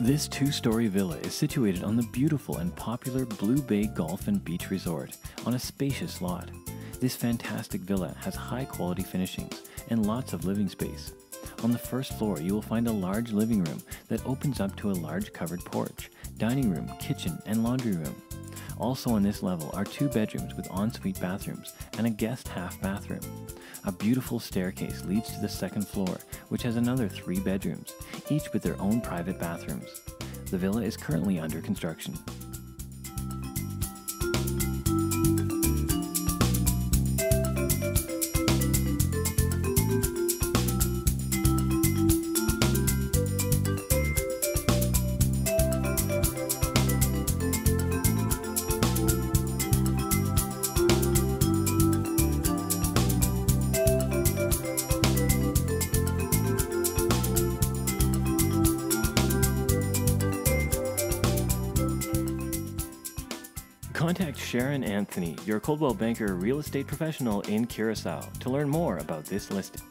This two story villa is situated on the beautiful and popular Blue Bay Golf and Beach Resort on a spacious lot. This fantastic villa has high quality finishings and lots of living space. On the first floor, you will find a large living room that opens up to a large covered porch, dining room, kitchen, and laundry room. Also on this level are two bedrooms with ensuite bathrooms and a guest half bathroom. A beautiful staircase leads to the second floor, which has another three bedrooms, each with their own private bathrooms. The villa is currently under construction. Contact Sharon Anthony, your Coldwell Banker real estate professional in Curacao, to learn more about this listing.